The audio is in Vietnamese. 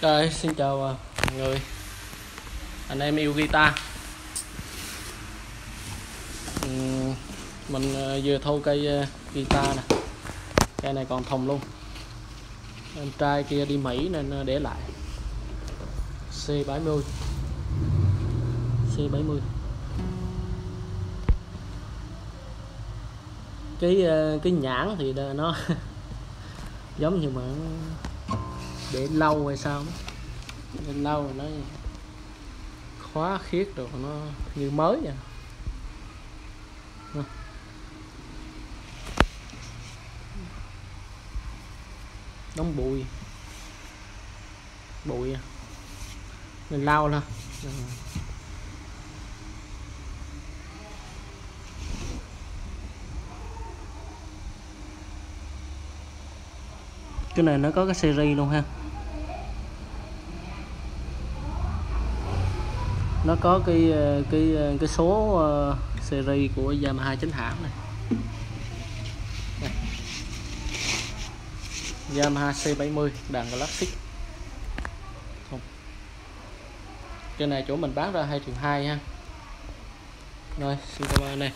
Rồi, xin chào à, mọi người. Anh em yêu guitar. Mình à, vừa thu cây à, guitar nè. Cây này còn thùng luôn. Em trai kia đi Mỹ nên để lại. C70 C70 cái cái nhãn thì nó giống như mà để lâu hay sao? Để lâu rồi nó khóa khiết rồi nó như mới vậy. Đóng bụi. Bụi à? mình lau thôi. Cái này nó có cái series luôn ha. Nó có cái ờ, cái ờ, cái số seri series của Yamaha chính hãng này. Yamaha C70 đàn classic Không. cái này chỗ mình bán ra 2 triệu 2 ha. Rồi, xin cảm ơn này